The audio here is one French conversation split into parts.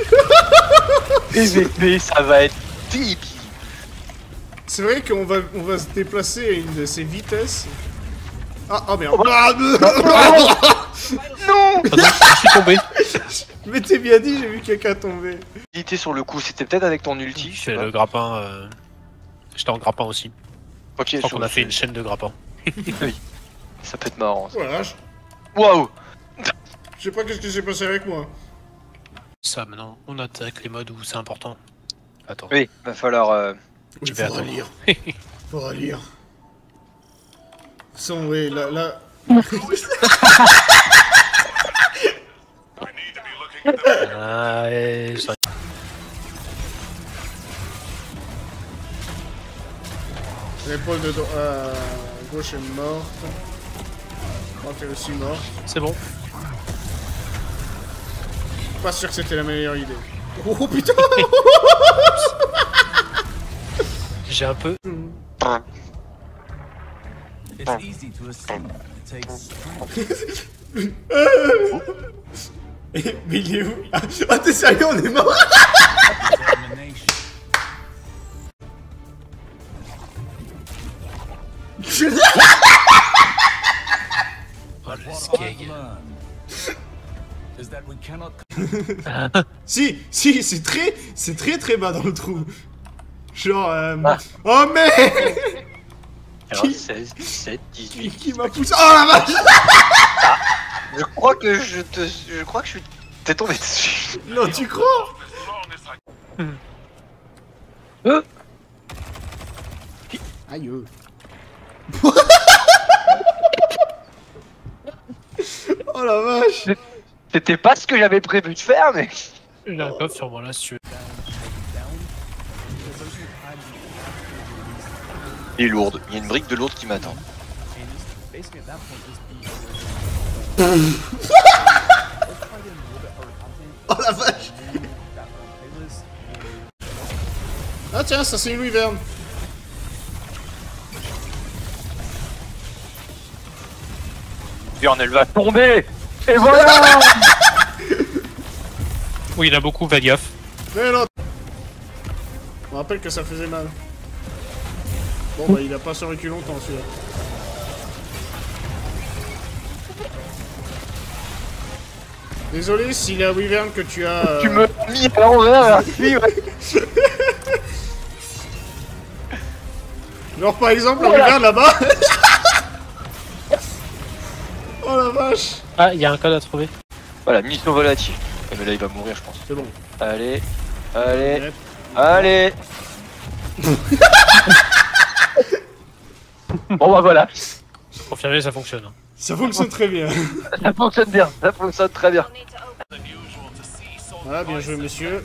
PVP, ça va être débile. C'est vrai qu'on va, on va se déplacer à une de ces vitesses. Ah, oh merde. Oh, Ah, Non Pardon, je suis tombé. mais t'es bien dit, j'ai vu quelqu'un tomber. Il était sur le coup, c'était peut-être avec ton ulti, C'est le grappin. euh, J'étais en grappin aussi. Ok, Je crois qu'on a fait une chaîne de grappins. Ça peut être marrant. ça. Voilà, je Waouh je sais pas qu'est-ce qui s'est passé avec moi. Ça, maintenant, on attaque les modes où c'est important. Attends. Oui, va falloir... euh, Je vais faudra lire. Faudra lire. Sans, oui, là, là. Ah, et L'épaule de euh, gauche est morte. Droite est aussi morte. C'est bon. Pas sûr que c'était la meilleure idée. Oh putain J'ai un peu. It's easy to assume it takes Mais il est où? Ah, t'es sérieux, on est mort Si, si, c'est très, c'est très très bas dans le trou. Genre, euh... Ah. Oh merde alors, 16, 17, Qui, 18... qui m'a poussé Oh la vache Je crois que je te... Je crois que je suis... T'es tombé dessus. Non, tu crois Euh Aïe. Oh la vache C'était pas ce que j'avais prévu de faire, mais... Un coffre sur moi là, si tu veux. Il est lourde. Il y a une brique de lourde qui m'attend. Oh la vache Ah tiens, ça c'est une Louis Verne. Björn, elle va tomber Et voilà Oui, il a beaucoup, fais gaffe. Mais non On rappelle que ça faisait mal. Bon bah il a pas survécu longtemps celui-là. Désolé si la Wyvern que tu as... euh, Tu me mis à l'envers ouais. Genre par exemple la. Wyvern là-bas vache Ah, il y a un code à trouver. Voilà, mission volatile. Eh, mais là, il va mourir, je pense. C'est bon. Allez, allez, Ouais. allez Bon bah voilà, Confirmé, ça fonctionne. hein. Ça fonctionne très bien. ça fonctionne bien, ça fonctionne très bien. Voilà, bien joué monsieur.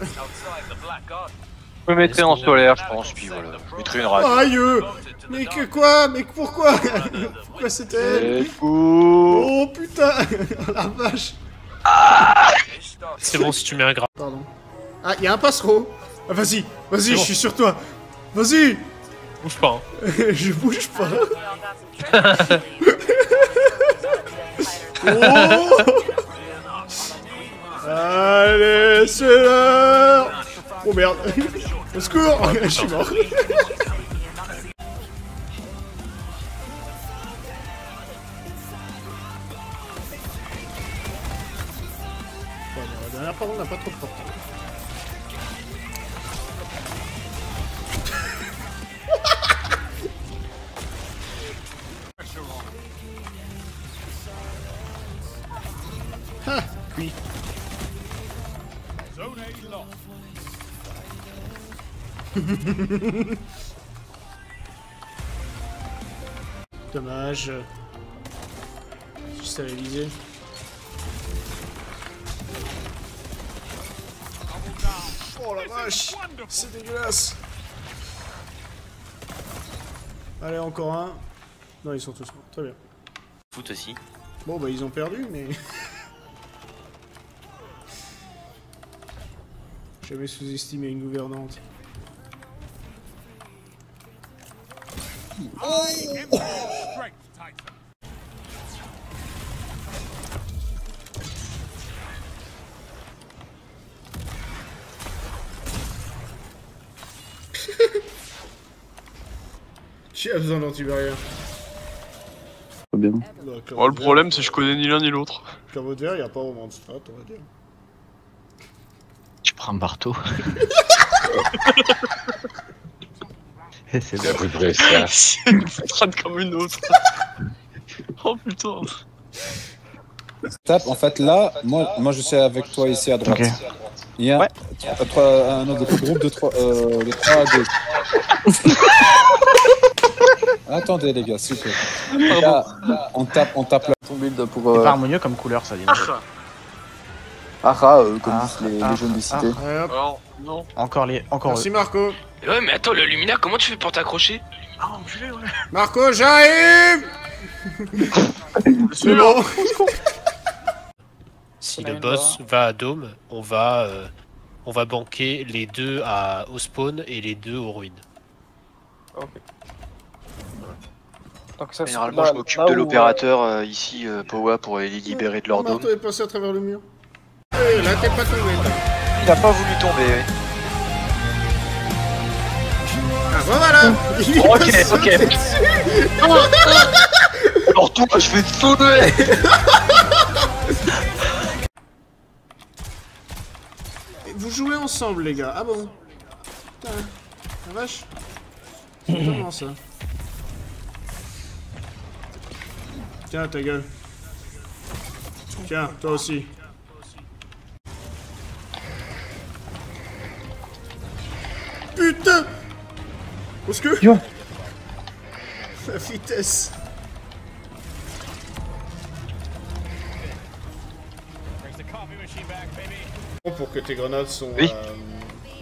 Je me mettrai en solaire, je pense, puis voilà. Je mettrai une radio. Aïe. Mais que quoi Mais pourquoi Pourquoi c'était elle Oh putain Oh la vache C'est bon si tu mets un gras. Pardon. Ah, il y a un passereau. Ah, vas-y, vas-y, je bon. suis sur toi. Vas-y Bouge pas. Hein. Je bouge pas. Oh Allez, c'est l'heure Oh merde Au secours Je suis mort. La dernière fois, on n'a pas trop de Dommage. Juste à réaliser. Oh la vache C'est dégueulasse Allez, encore un. Non, ils sont tous morts. Très bien. Foot aussi. Bon, bah, ils ont perdu, mais... Jamais sous-estimer une gouvernante. Oh. Qui a besoin d'antibarrière Pas bien. Oh, le problème, c'est que je connais ni l'un ni l'autre. Clavaudière, il a pas vraiment de strat, on va dire. Tu prends un marteau. C'est C'est bon. vrai ça. C'est une strate comme une autre. oh putain. Tape, en fait, là, moi, moi je suis avec toi ici à droite. Ok. Il y a Ouais. trois- trois- un autre groupe de 3 euh, de 3 à 2. Attendez, les gars, plaît. Là, on tape, on tape là. Ton build pour. C'est Euh, pas harmonieux comme couleur, ça dit. Ara, euh, comme Ah, disent les, ah, les jeunes des cités. Alors, non. Encore les. Encore Merci eux. Marco. Ouais, mais attends, le luminaire, comment tu fais pour t'accrocher Ah, enculé, ouais. Marco, j'arrive C'est bon Si le boss va à Dôme, on va, euh, on va banquer les deux à, au spawn et les deux aux ruines. Généralement, je m'occupe de l'opérateur euh, ici, euh, Powa, pour les libérer de leur Le dôme. marteau est passé à travers le mur. Eh, là t'es pas tombé. Il a pas voulu tomber, ouais. Voilà Il Ok, sauté ok. dessus. Alors toi, je vais te sauver Et Vous jouez ensemble les gars, ah bon Putain, la vache C'est comment ça Tiens ta gueule. Tiens, toi aussi. Au secours La vitesse Pour que tes grenades sont... Oui. euh,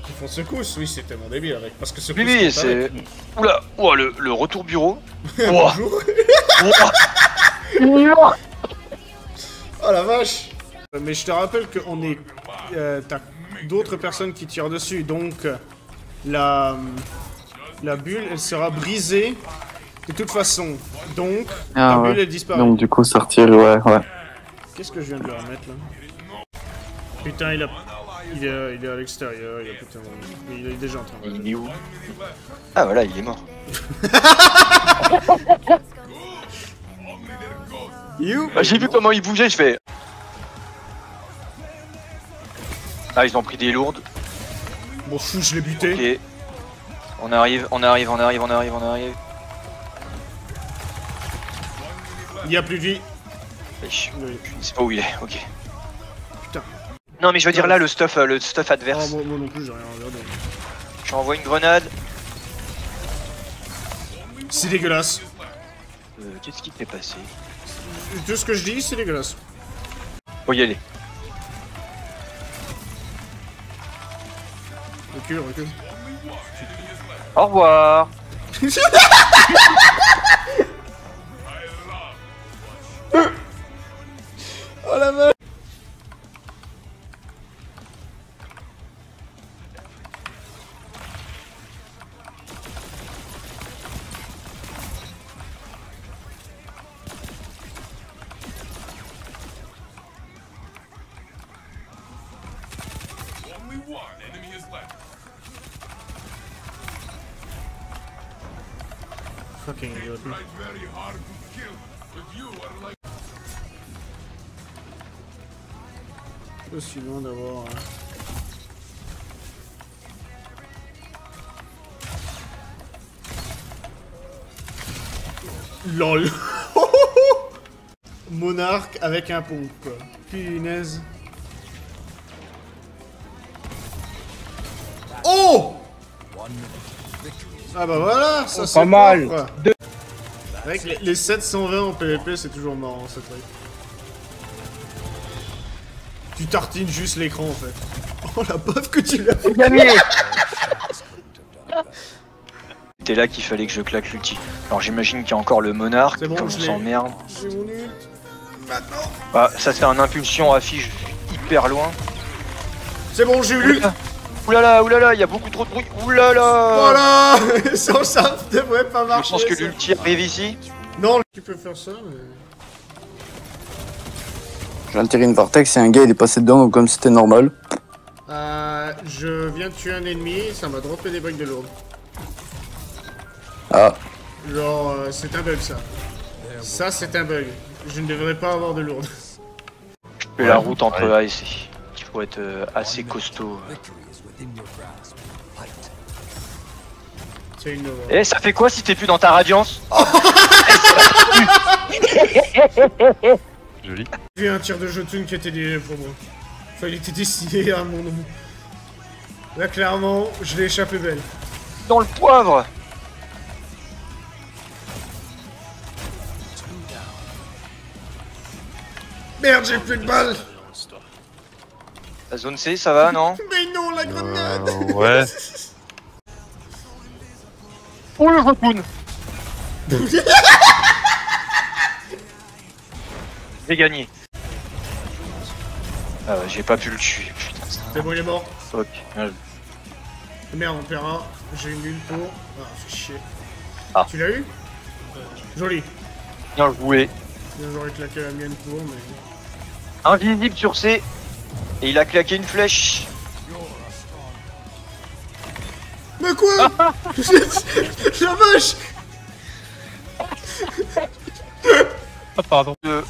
qui font secousse, oui c'est tellement débile avec. Parce que secousse... Oui, oui, c'est... Oula, ouah, le, le retour bureau. Ouah. Oh la vache Mais je te rappelle qu'on est... euh, T'as d'autres personnes qui tirent dessus, donc... euh, La... La bulle, elle sera brisée de toute façon. Donc, Ah la ouais. bulle, elle disparaît. Donc du coup, sortir, ouais, ouais. Qu'est-ce que je viens de leur mettre là? Putain, il a... Il est, il est à l'extérieur, il a putain... Il est déjà en train de... Il est où? Ah voilà, il est mort. You Ah, J'ai vu comment il bougeait, je fais... Ah, ils ont pris des lourdes. Bon fou, je l'ai buté. On arrive, on arrive, on arrive, on arrive, on arrive. Il y a plus de vie. Je Oui. je sais pas où il est, ok. Putain. Non mais je veux dire là, le stuff, euh, le stuff Oh, adverse. moi, moi non plus, j'ai rien regardé. J'envoie une grenade. C'est dégueulasse. Euh, Qu'est-ce qui t'est passé? Tout ce que je dis, c'est dégueulasse. Faut y aller. Recule, recule. Au revoir. Fucking idiot. Je suis loin d'avoir... euh, LOL Monarque avec un pompe. Punaise. Ah bah voilà, ça c'est pas mal. fort, quoi. Avec les, les 720 en PvP, c'est toujours marrant ce truc. Tu tartines juste l'écran en fait. Oh la baffe que tu l'as fait Gagné C'était là qu'il fallait que je claque l'ulti. Alors j'imagine qu'il y a encore le monarque, C'est bon, comme je on s'emmerde. Maintenant Bah ça c'est un impulsion affiche hyper loin. C'est bon, j'ai eu Oulala, oulala, il y a beaucoup trop de bruit. Oulala Voilà Sans ça, ça devrait pas Je marcher. pense que l'ulti arrive ici. Non, tu peux faire ça, mais... J'ai enterré une vortex et un gars il est passé dedans comme c'était normal. Euh, je viens de tuer un ennemi, ça m'a droppé des briques de lourdes. Ah, Genre, euh, c'est un bug ça. Ça, c'est un bug. Je ne devrais pas avoir de lourde. Je fais la route entre A et C. Il faut être euh, assez costaud. Eh, ça fait quoi si t'es plus dans ta radiance Joli. J'ai vu un tir de Jotun qui était dirigé pour moi. Enfin, il était destiné à mon nom. Là, clairement, je l'ai échappé belle. Dans le poivre Merde, j'ai plus de balles La zone C, ça va, non Mais non, la grenade Euh, ouais. Oh le retourne J'ai gagné. Ah j'ai pas pu le tuer, putain. C'est bon, il est mort. Ok. Ouais. Merde, on perd un. J'ai une nulle pour. Ah, fais chier. Ah. Tu l'as eu Joli. Bien joué. J'aurais claqué la mienne pour, mais. Invisible sur C. Et il a claqué une flèche. Quoi La vache Ah, pardon. Euh.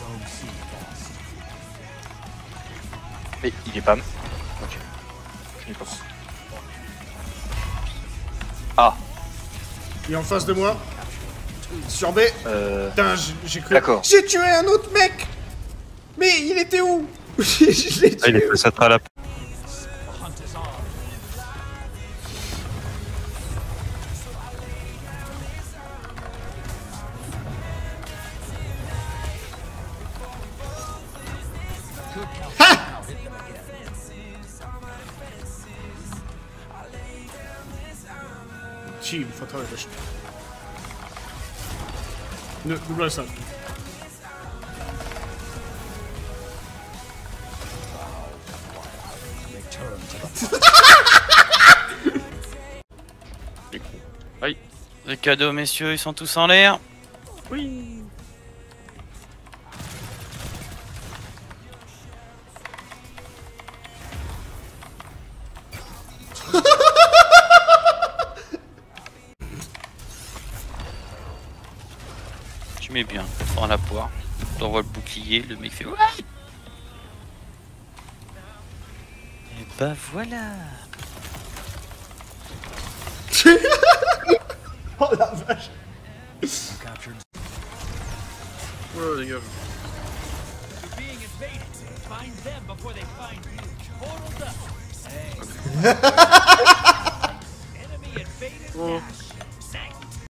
Mais il est pas. Ok. Je pas. Ah, Il est en face de moi. Sur B. euh. Putain, j'ai- cru. D'accord. J'ai tué un autre mec Mais il était où? Je l'ai Ah, il est tué. passé à travers la Team, verteidigt. Ne, du bleibst halt. Les cadeaux, messieurs, ils sont tous en l'air. Tu bouclier, le mec fait ouais. Et bah voilà. Oh la vache. Ouais, les gars.